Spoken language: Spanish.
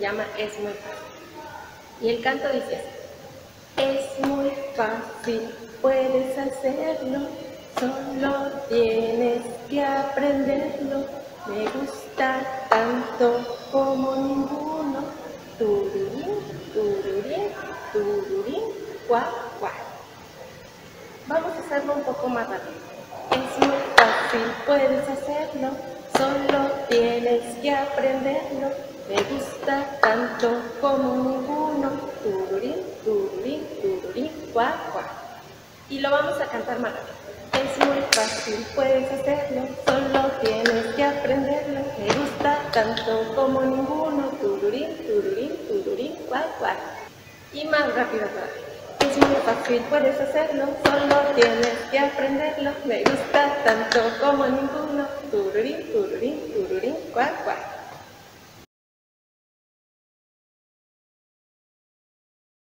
llama Es muy fácil. Y el canto dice así. Es muy fácil, puedes hacerlo, solo tienes que aprenderlo. Me gusta tanto como ninguno. Tururín, tururín, tururín, cuac, cuac. Vamos a hacerlo un poco más rápido. Fácil, puedes hacerlo, solo tienes que aprenderlo. Me gusta tanto como ninguno. Tururín, tururín, tururín, cuac, cuac. Y lo vamos a cantar más rápido. Es muy fácil, puedes hacerlo, solo tienes que aprenderlo. Me gusta tanto como ninguno. Tururín, tururín, tururín, cuac, cuac. Y más rápido todavía. Es muy fácil, puedes hacerlo, solo tienes que aprenderlo. Me gusta tanto como ninguno. Tururín, tururín, tururín, cuac, cuac.